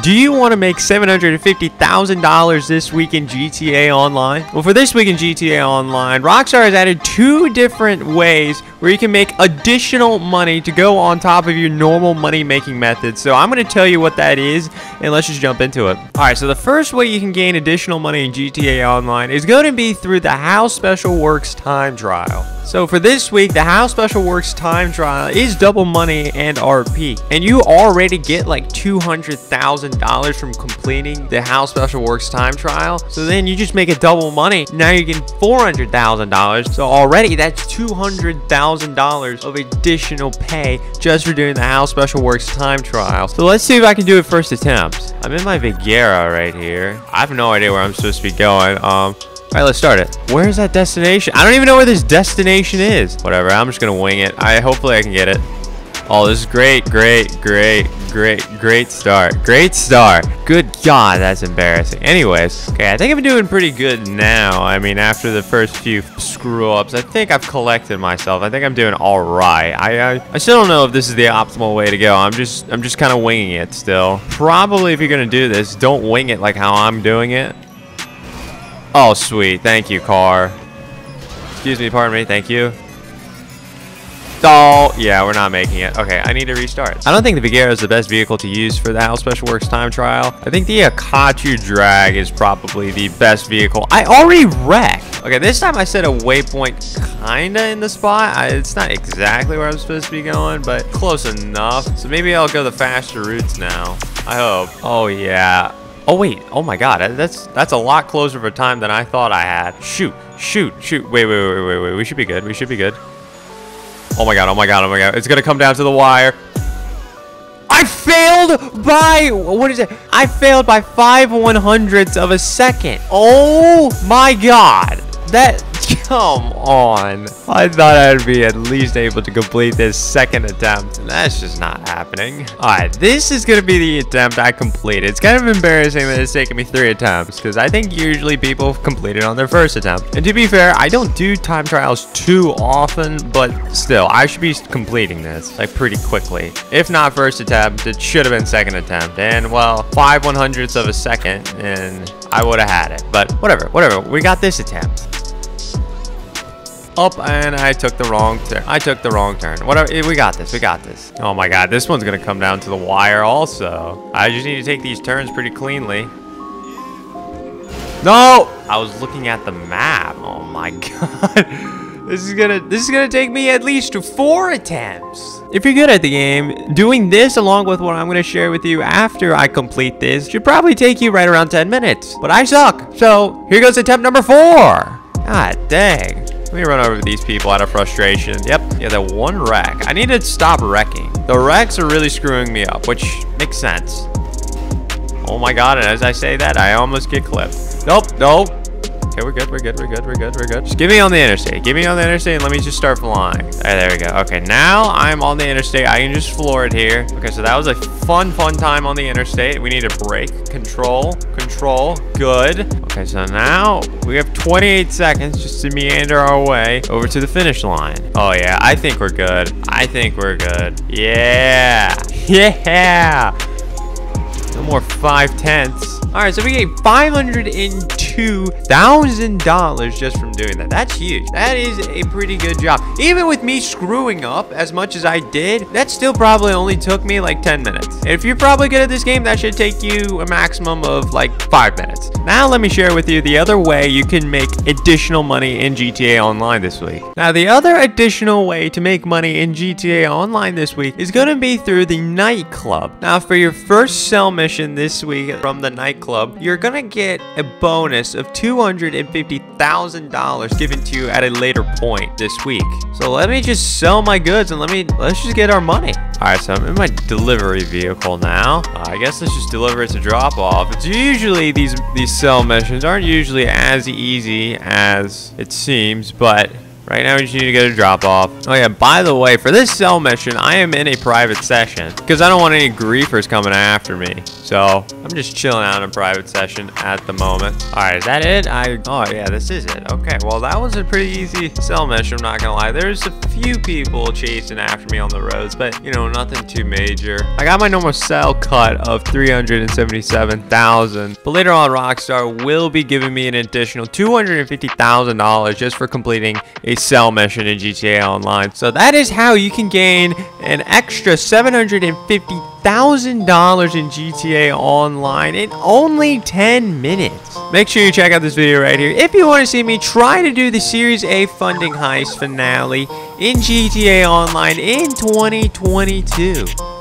Do you want to make $750,000 this week in GTA Online? Well, for this week in GTA Online, Rockstar has added two different ways where you can make additional money to go on top of your normal money-making methods. So I'm going to tell you what that is, and let's just jump into it. All right, so the first way you can gain additional money in GTA Online is going to be through the Hao's Special Works time trial. So for this week, the Hao's Special Works time trial is double money and RP. And you already get like $200,000 from completing the Hao's Special Works time trial. So then you just make it double money. Now you're getting $400,000. So already that's $200,000 of additional pay just for doing the Hao's Special Works time trial. So let's see if I can do it first attempt. I'm in my Vigero right here. I have no idea where I'm supposed to be going. Um, all right, let's start it. Where's that destination? I don't even know where this destination is. Whatever, I'm just gonna wing it. I hopefully I can get it. Oh, this is great, great, great, great, great start. Great start. Good God, that's embarrassing. Anyways, okay, I think I'm doing pretty good now. I mean, after the first few screw-ups, I think I've collected myself. I think I'm doing all right. I, I, I still don't know if this is the optimal way to go. I'm just, I'm just kind of winging it still. Probably if you're gonna do this, don't wing it like how I'm doing it. Oh, sweet. Thank you, car. Excuse me, pardon me. Thank you. Oh, yeah, we're not making it. Okay, I need to restart. I don't think the Vigero is the best vehicle to use for the Hao's Special Works time trial. I think the Hakuchou Drag is probably the best vehicle. I already wrecked. Okay, this time I set a waypoint kinda in the spot. I, it's not exactly where I'm supposed to be going, but close enough. So maybe I'll go the faster routes now. I hope. Oh, yeah. Oh wait, oh my god, that's that's a lot closer of a time than I thought I had. Shoot, shoot, shoot. Wait, wait, wait, wait, wait. We should be good. We should be good. Oh my god, oh my god, oh my god. It's gonna come down to the wire. I failed by, what is it? I failed by five one hundredths of a second. Oh my god. That, come on. I thought I'd be at least able to complete this second attempt. And that's just not happening. Alright, this is going to be the attempt I completed. It's kind of embarrassing that it's taken me three attempts. Because I think usually people complete it on their first attempt. And to be fair, I don't do time trials too often. But still, I should be completing this like pretty quickly. If not first attempt, it should have been second attempt. And well, five one hundredths of a second. And I would have had it. But whatever, whatever. We got this attempt up and I took the wrong turn. I took the wrong turn. Whatever. We got this. We got this. Oh my god. This one's going to come down to the wire also. I just need to take these turns pretty cleanly. No! I was looking at the map. Oh my god. This is gonna this is gonna take me at least four attempts. If you're good at the game, doing this along with what I'm gonna share with you after I complete this should probably take you right around 10 minutes. But I suck. So here goes attempt number four. God dang. Let me run over these people out of frustration. Yep, yeah, that one wreck. I need to stop wrecking. The wrecks are really screwing me up, which makes sense. Oh my god, and as I say that, I almost get clipped. Nope, nope. Okay, we're good, we're good, we're good, we're good, we're good. Just give me on the interstate. Give me on the interstate and let me just start flying. Right, there we go. Okay, now I'm on the interstate. I can just floor it here. Okay, so that was a fun, fun time on the interstate. We need to brake, control, control. Good. Okay, so now we have 28 seconds just to meander our way over to the finish line. Oh yeah, I think we're good. I think we're good. Yeah. Yeah. No more five tenths. All right, so we gained 502 $2,000 just from doing that. That's huge. That is a pretty good job. Even with me screwing up as much as I did, that still probably only took me like 10 minutes. If you're probably good at this game, that should take you a maximum of like five minutes. Now let me share with you the other way you can make additional money in GTA Online this week. Now the other additional way to make money in GTA Online this week is going to be through the nightclub. Now for your first sell mission this week from the nightclub, you're going to get a bonus of $250,000 given to you at a later point this week. So let me just sell my goods and let me, let's just get our money. All right, so I'm in my delivery vehicle now. Uh, I guess let's just deliver it to drop off. It's usually, these, these sell missions aren't usually as easy as it seems, but Right now, we just need to get a drop off. Oh yeah, by the way, for this sell mission, I am in a private session because I don't want any griefers coming after me. So I'm just chilling out in a private session at the moment. All right, is that it? I oh yeah, this is it. Okay, well that was a pretty easy sell mission. I'm not gonna lie. There's a few people chasing after me on the roads, but you know nothing too major. I got my normal cell cut of 377,000, but later on Rockstar will be giving me an additional $250,000 just for completing a sell mission in GTA Online. So that is how you can gain an extra $750,000 in GTA Online in only 10 minutes. Make sure you check out this video right here if you want to see me try to do the Series A funding heist finale in GTA Online in 2022.